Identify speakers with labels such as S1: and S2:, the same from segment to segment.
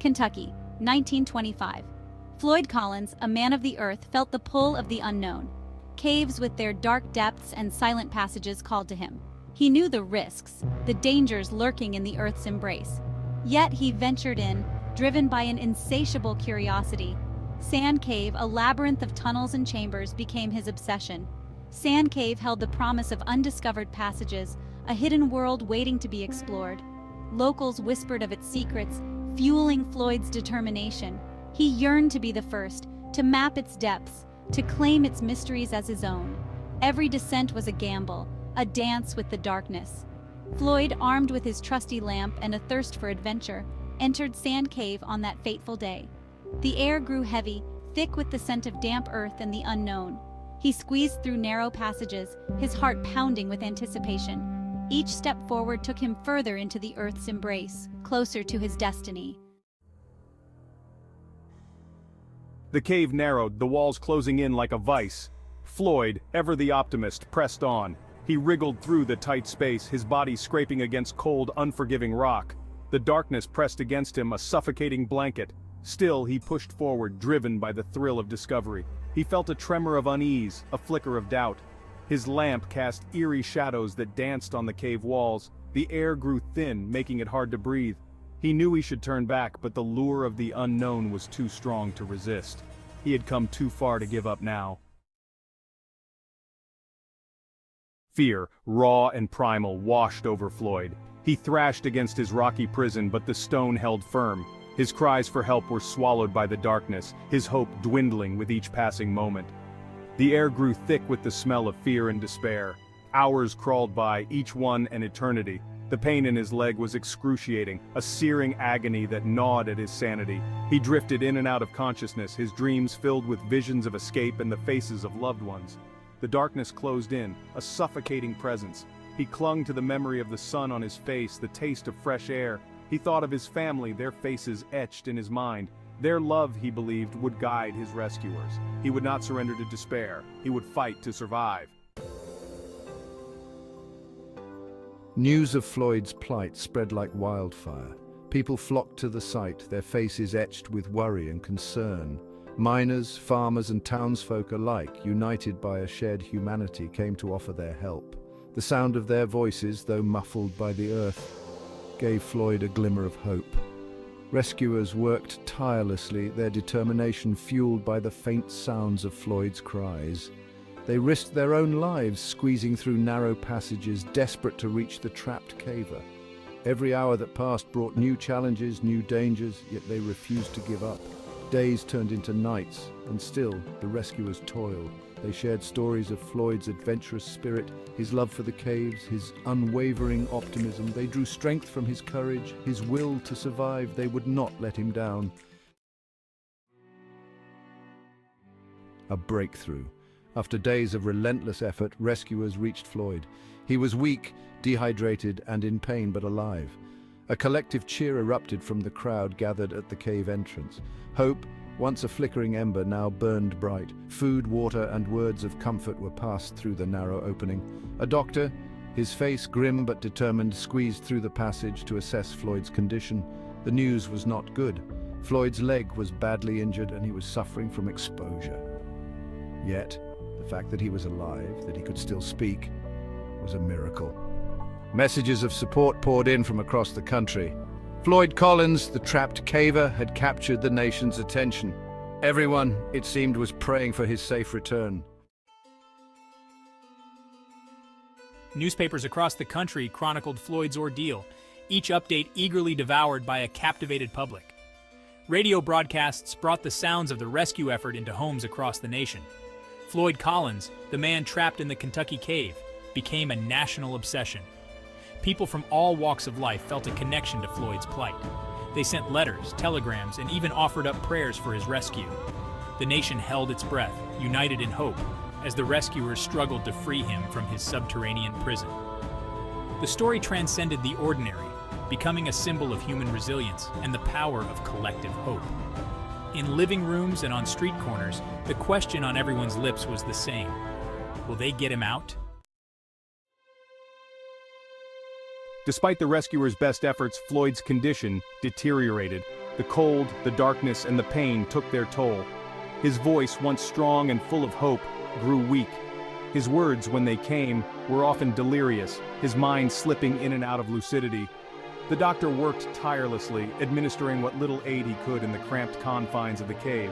S1: Kentucky, 1925. Floyd Collins, a man of the earth, felt the pull of the unknown. Caves with their dark depths and silent passages called to him. He knew the risks, the dangers lurking in the earth's embrace. Yet he ventured in, driven by an insatiable curiosity. Sand Cave, a labyrinth of tunnels and chambers, became his obsession. Sand Cave held the promise of undiscovered passages, a hidden world waiting to be explored. Locals whispered of its secrets, fueling Floyd's determination. He yearned to be the first, to map its depths, to claim its mysteries as his own. Every descent was a gamble, a dance with the darkness. Floyd, armed with his trusty lamp and a thirst for adventure, entered Sand Cave on that fateful day. The air grew heavy, thick with the scent of damp earth and the unknown. He squeezed through narrow passages, his heart pounding with anticipation. Each step forward took him further into the earth's embrace, closer to his destiny.
S2: The cave narrowed, the walls closing in like a vice. Floyd, ever the optimist, pressed on. He wriggled through the tight space, his body scraping against cold, unforgiving rock. The darkness pressed against him, a suffocating blanket. Still, he pushed forward, driven by the thrill of discovery. He felt a tremor of unease, a flicker of doubt. His lamp cast eerie shadows that danced on the cave walls. The air grew thin, making it hard to breathe. He knew he should turn back, but the lure of the unknown was too strong to resist. He had come too far to give up now. Fear, raw and primal, washed over Floyd. He thrashed against his rocky prison but the stone held firm. His cries for help were swallowed by the darkness, his hope dwindling with each passing moment. The air grew thick with the smell of fear and despair. Hours crawled by, each one an eternity. The pain in his leg was excruciating, a searing agony that gnawed at his sanity. He drifted in and out of consciousness, his dreams filled with visions of escape and the faces of loved ones. The darkness closed in, a suffocating presence. He clung to the memory of the sun on his face, the taste of fresh air. He thought of his family, their faces etched in his mind. Their love, he believed, would guide his rescuers. He would not surrender to despair. He would fight to survive.
S3: News of Floyd's plight spread like wildfire. People flocked to the site, their faces etched with worry and concern. Miners, farmers and townsfolk alike, united by a shared humanity, came to offer their help. The sound of their voices, though muffled by the earth, gave Floyd a glimmer of hope. Rescuers worked tirelessly, their determination fueled by the faint sounds of Floyd's cries. They risked their own lives squeezing through narrow passages, desperate to reach the trapped caver. Every hour that passed brought new challenges, new dangers, yet they refused to give up. Days turned into nights, and still the rescuers toiled. They shared stories of Floyd's adventurous spirit, his love for the caves, his unwavering optimism. They drew strength from his courage, his will to survive. They would not let him down. A breakthrough. After days of relentless effort, rescuers reached Floyd. He was weak, dehydrated, and in pain, but alive. A collective cheer erupted from the crowd gathered at the cave entrance. Hope, once a flickering ember, now burned bright. Food, water, and words of comfort were passed through the narrow opening. A doctor, his face grim but determined, squeezed through the passage to assess Floyd's condition. The news was not good. Floyd's leg was badly injured and he was suffering from exposure. Yet, the fact that he was alive, that he could still speak, was a miracle. Messages of support poured in from across the country. Floyd Collins, the trapped caver, had captured the nation's attention. Everyone, it seemed, was praying for his safe return.
S4: Newspapers across the country chronicled Floyd's ordeal, each update eagerly devoured by a captivated public. Radio broadcasts brought the sounds of the rescue effort into homes across the nation. Floyd Collins, the man trapped in the Kentucky cave, became a national obsession. People from all walks of life felt a connection to Floyd's plight. They sent letters, telegrams, and even offered up prayers for his rescue. The nation held its breath, united in hope, as the rescuers struggled to free him from his subterranean prison. The story transcended the ordinary, becoming a symbol of human resilience and the power of collective hope. In living rooms and on street corners, the question on everyone's lips was the same. Will they get him out?
S2: Despite the rescuers' best efforts, Floyd's condition deteriorated. The cold, the darkness, and the pain took their toll. His voice, once strong and full of hope, grew weak. His words, when they came, were often delirious, his mind slipping in and out of lucidity. The doctor worked tirelessly, administering what little aid he could in the cramped confines of the cave.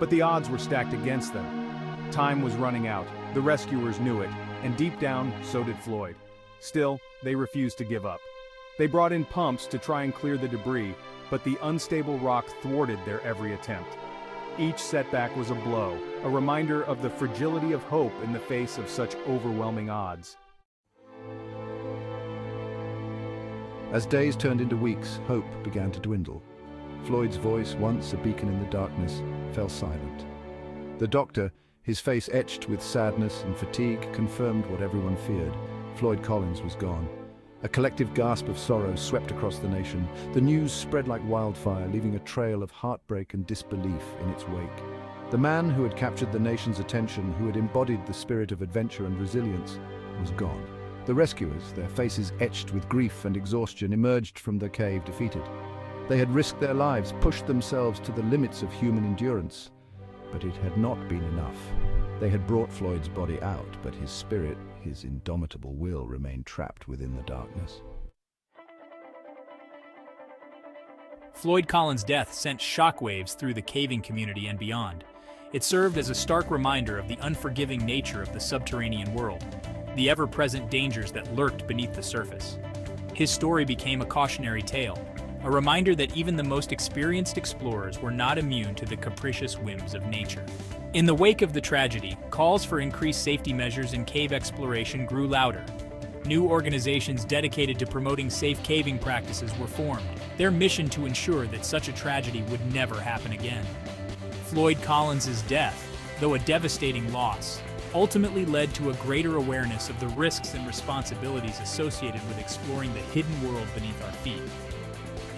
S2: But the odds were stacked against them. Time was running out, the rescuers knew it, and deep down, so did Floyd. Still, they refused to give up. They brought in pumps to try and clear the debris, but the unstable rock thwarted their every attempt. Each setback was a blow, a reminder of the fragility of hope in the face of such overwhelming odds.
S3: As days turned into weeks, hope began to dwindle. Floyd's voice, once a beacon in the darkness, fell silent. The doctor, his face etched with sadness and fatigue, confirmed what everyone feared. Floyd Collins was gone. A collective gasp of sorrow swept across the nation. The news spread like wildfire, leaving a trail of heartbreak and disbelief in its wake. The man who had captured the nation's attention, who had embodied the spirit of adventure and resilience, was gone. The rescuers, their faces etched with grief and exhaustion, emerged from the cave defeated. They had risked their lives, pushed themselves to the limits of human endurance. But it had not been enough. They had brought Floyd's body out, but his spirit his indomitable will remained trapped within the darkness.
S4: Floyd Collins' death sent shockwaves through the caving community and beyond. It served as a stark reminder of the unforgiving nature of the subterranean world, the ever-present dangers that lurked beneath the surface. His story became a cautionary tale, a reminder that even the most experienced explorers were not immune to the capricious whims of nature. In the wake of the tragedy, calls for increased safety measures in cave exploration grew louder. New organizations dedicated to promoting safe caving practices were formed, their mission to ensure that such a tragedy would never happen again. Floyd Collins' death, though a devastating loss, ultimately led to a greater awareness of the risks and responsibilities associated with exploring the hidden world beneath our feet.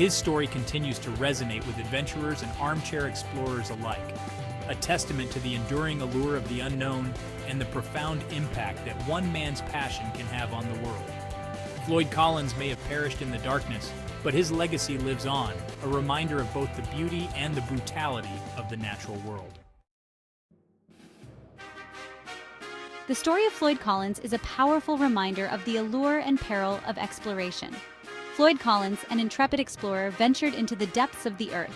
S4: His story continues to resonate with adventurers and armchair explorers alike, a testament to the enduring allure of the unknown and the profound impact that one man's passion can have on the world. Floyd Collins may have perished in the darkness, but his legacy lives on, a reminder of both the beauty and the brutality of the natural world.
S1: The story of Floyd Collins is a powerful reminder of the allure and peril of exploration. Floyd Collins, an intrepid explorer, ventured into the depths of the earth,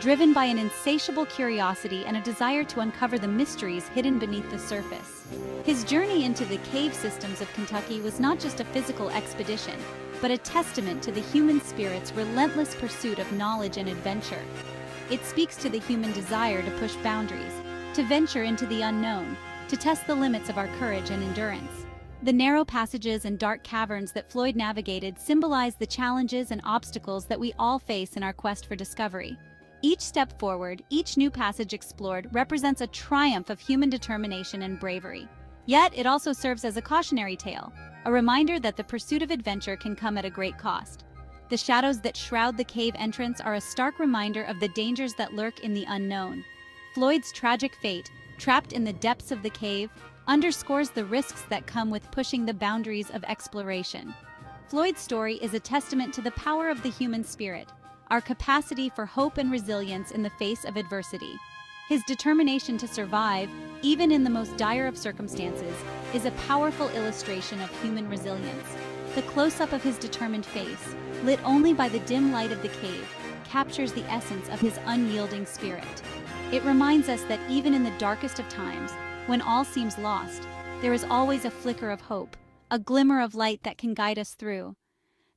S1: driven by an insatiable curiosity and a desire to uncover the mysteries hidden beneath the surface. His journey into the cave systems of Kentucky was not just a physical expedition, but a testament to the human spirit's relentless pursuit of knowledge and adventure. It speaks to the human desire to push boundaries, to venture into the unknown, to test the limits of our courage and endurance. The narrow passages and dark caverns that Floyd navigated symbolize the challenges and obstacles that we all face in our quest for discovery. Each step forward, each new passage explored, represents a triumph of human determination and bravery. Yet, it also serves as a cautionary tale, a reminder that the pursuit of adventure can come at a great cost. The shadows that shroud the cave entrance are a stark reminder of the dangers that lurk in the unknown. Floyd's tragic fate, trapped in the depths of the cave, underscores the risks that come with pushing the boundaries of exploration. Floyd's story is a testament to the power of the human spirit, our capacity for hope and resilience in the face of adversity. His determination to survive, even in the most dire of circumstances, is a powerful illustration of human resilience. The close-up of his determined face, lit only by the dim light of the cave, captures the essence of his unyielding spirit. It reminds us that even in the darkest of times, when all seems lost, there is always a flicker of hope, a glimmer of light that can guide us through.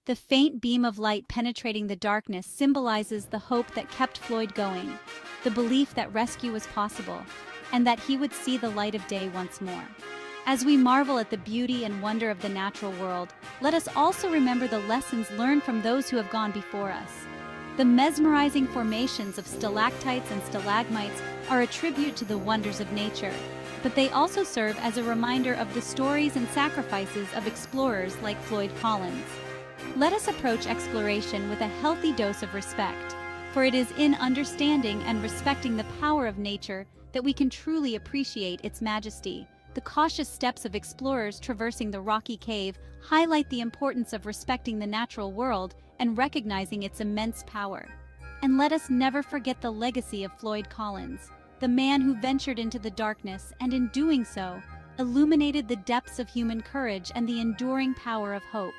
S1: The faint beam of light penetrating the darkness symbolizes the hope that kept Floyd going, the belief that rescue was possible, and that he would see the light of day once more. As we marvel at the beauty and wonder of the natural world, let us also remember the lessons learned from those who have gone before us. The mesmerizing formations of stalactites and stalagmites are a tribute to the wonders of nature, but they also serve as a reminder of the stories and sacrifices of explorers like Floyd Collins. Let us approach exploration with a healthy dose of respect, for it is in understanding and respecting the power of nature that we can truly appreciate its majesty. The cautious steps of explorers traversing the rocky cave highlight the importance of respecting the natural world and recognizing its immense power. And let us never forget the legacy of Floyd Collins, the man who ventured into the darkness and in doing so, illuminated the depths of human courage and the enduring power of hope.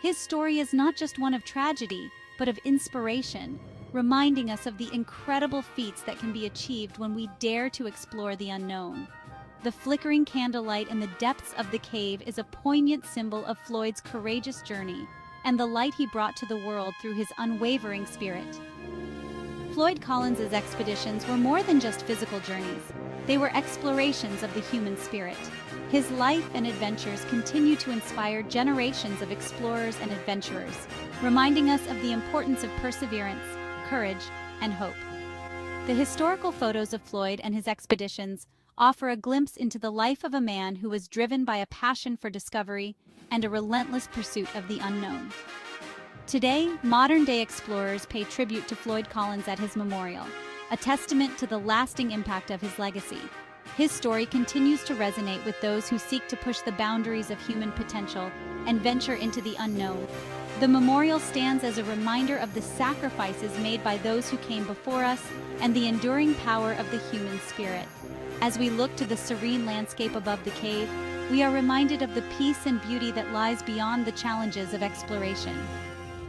S1: His story is not just one of tragedy, but of inspiration, reminding us of the incredible feats that can be achieved when we dare to explore the unknown. The flickering candlelight in the depths of the cave is a poignant symbol of Floyd's courageous journey and the light he brought to the world through his unwavering spirit. Floyd Collins's expeditions were more than just physical journeys. They were explorations of the human spirit. His life and adventures continue to inspire generations of explorers and adventurers, reminding us of the importance of perseverance, courage, and hope. The historical photos of Floyd and his expeditions offer a glimpse into the life of a man who was driven by a passion for discovery and a relentless pursuit of the unknown. Today, modern-day explorers pay tribute to Floyd Collins at his memorial, a testament to the lasting impact of his legacy. His story continues to resonate with those who seek to push the boundaries of human potential and venture into the unknown. The memorial stands as a reminder of the sacrifices made by those who came before us and the enduring power of the human spirit. As we look to the serene landscape above the cave, we are reminded of the peace and beauty that lies beyond the challenges of exploration.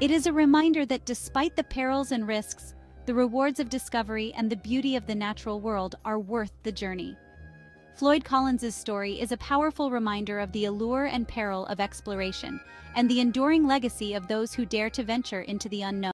S1: It is a reminder that despite the perils and risks, the rewards of discovery and the beauty of the natural world are worth the journey. Floyd Collins's story is a powerful reminder of the allure and peril of exploration and the enduring legacy of those who dare to venture into the unknown.